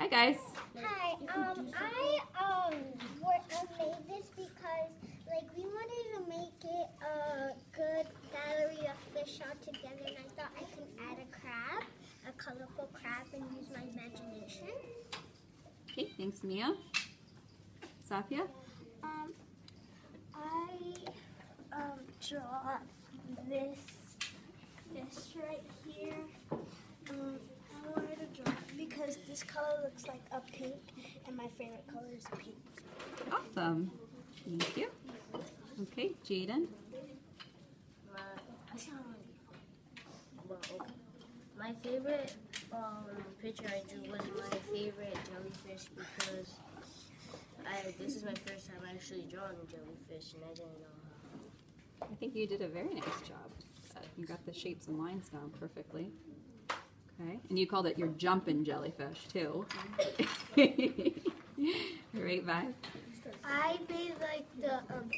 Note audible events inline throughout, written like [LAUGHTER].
Hi guys. Hi, um, I um uh, made this because like we wanted to make it a good gallery of fish all together, and I thought I could add a crab, a colorful crab, and use my imagination. Okay, thanks Mia. Safia? Um, I um draw this fish right here. Um, I wanted to draw it because this color looks like a pink, and my favorite color is pink. Awesome. Thank you. Okay, Jaden. My, well, okay. my favorite um, picture I drew was my favorite jellyfish because I this is my first time actually drawing a jellyfish and I didn't know how. I think you did a very nice job. Uh, You got the shapes and lines down perfectly. Okay, and you called it your jumping jellyfish too. [LAUGHS] right, Vibe? I made like the um,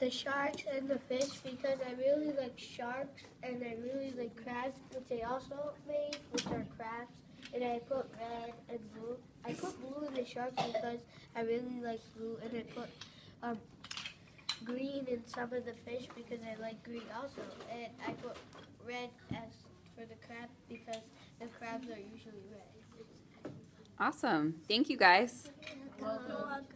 the sharks and the fish because I really like sharks and I really like crabs, which I also made, which are crabs. And I put red and blue. I put blue in the sharks because I really like blue, and I put um, green in some of the fish because I like green also. And I put red as for the crab because the crabs are usually red. Awesome. Thank you guys. Welcome.